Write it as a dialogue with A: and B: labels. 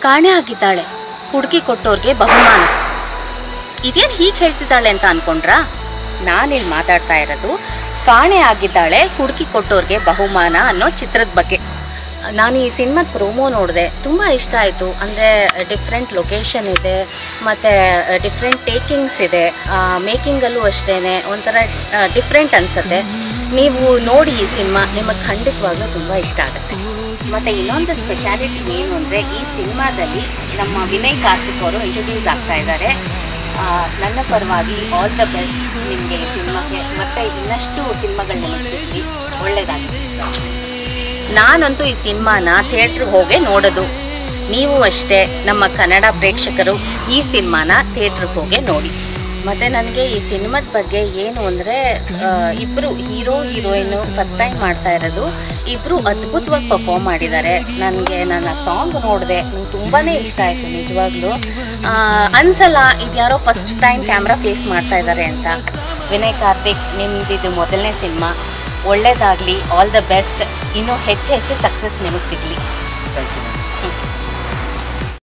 A: ಕಾಣೆ ಆಗಿದ್ದಾಳೆ. ಹುಡುಕಿ ಕೊಟ್ಟೋರ್ಗೆ ಬಹುಮಾನ. ಇದೇನು ಹೀಗೆ ಹೇಳ್ತಿದ್ದಾಳೆ ಅಂತ ಅನ್ಕೊಂಡ್ರಾ? ನಾನಿಲ್ಲಿ ಮಾತಾಡ್ತಾ ಇರೋದು, ಕಾಣೆ ಆಗಿದ್ದಾಳೆ, ಹುಡುಕಿ ಕೊಟ್ಟೋರ್ಗೆ ಬಹುಮಾನ ಅನ್ನೋ ಚಿತ್ರದ ಬಗ್ಗೆ. ನಾನು ಈ ಸಿನಿಮಾದ ಪ್ರೋಮೋ ನೋಡಿದೆ, ತುಂಬ ಇಷ್ಟ ಆಯಿತು. ಅಂದರೆ ಡಿಫ್ರೆಂಟ್ ಲೊಕೇಶನ್ ಇದೆ, ಮತ್ತು ಡಿಫ್ರೆಂಟ್ ಟೇಕಿಂಗ್ಸ್ ಇದೆ. ಮೇಕಿಂಗಲ್ಲೂ ಅಷ್ಟೇ ಒಂಥರ ಡಿಫ್ರೆಂಟ್ ಅನಿಸುತ್ತೆ. ನೀವು ನೋಡಿ ಈ ಸಿನಿಮಾ, ನಿಮಗೆ ಖಂಡಿತವಾಗ್ಲೂ ತುಂಬ ಇಷ್ಟ ಆಗುತ್ತೆ. ಮತ್ತು ಇನ್ನೊಂದು ಸ್ಪೆಷಾಲಿಟಿ ಏನು ಅಂದರೆ, ಈ ಸಿನಿಮಾದಲ್ಲಿ ನಮ್ಮ ವಿನಯ್ ಕಾರ್ತಿಕ್ ಅವರು ಇಂಟ್ರೊಡ್ಯೂಸ್ ಆಗ್ತಾ ಇದ್ದಾರೆ. ನನ್ನ ಪರವಾಗಿ ಆಲ್ ದ ಬೆಸ್ಟ್ ನಿಮಗೆ ಈ ಸಿನಿಮಾಗೆ ಮತ್ತು ಇನ್ನಷ್ಟು ಸಿನಿಮಾಗಳು ನಿಮಗೆ ಸಿಗಲಿ. ನಾನಂತೂ ಈ ಸಿನಿಮಾನ ಥಿಯೇಟ್ರಿಗೆ ಹೋಗೇ ನೋಡೋದು. ನೀವು ಅಷ್ಟೇ, ನಮ್ಮ ಕನ್ನಡ ಪ್ರೇಕ್ಷಕರು ಈ ಸಿನಿಮಾನ ಥಿಯೇಟ್ರಿಗೆ ಹೋಗೇ ನೋಡಿ. ಮತ್ತು ನನಗೆ ಈ ಸಿನಿಮಾದ ಬಗ್ಗೆ ಏನು ಅಂದರೆ ಇಬ್ಬರು ಹೀರೋ, ಹೀರೋಯಿನು ಫಸ್ಟ್ ಟೈಮ್ ಮಾಡ್ತಾ ಇರೋದು ಇಬ್ಬರು ಅದ್ಭುತವಾಗಿ ಪರ್ಫಾರ್ಮ್ ಮಾಡಿದ್ದಾರೆ. ನನಗೆ ನನ್ನ ಸಾಂಗ್ ನೋಡಿದೆ, ನಂಗೆ ತುಂಬಾ ಇಷ್ಟ ಆಯಿತು ನಿಜವಾಗ್ಲೂ. ಅನ್ಸಲ್ಲ ಇದು ಯಾರೋ ಫಸ್ಟ್ ಟೈಮ್ ಕ್ಯಾಮ್ರಾ ಫೇಸ್ ಮಾಡ್ತಾ ಇದ್ದಾರೆ ಅಂತ. ವಿನಯ್ ಕಾರ್ತಿಕ್, ನಿಮ್ದಿದು ಮೊದಲನೇ ಸಿನಿಮಾ. ಒಳ್ಳೇದಾಗಲಿ ಆಲ್ ದ ಬೆಸ್ಟ್ ಇನ್ನೂ ಹೆಚ್ಚು ಹೆಚ್ಚು ಸಕ್ಸಸ್ ನಿಮಗೆ ಸಿಗಲಿ.
B: Thank you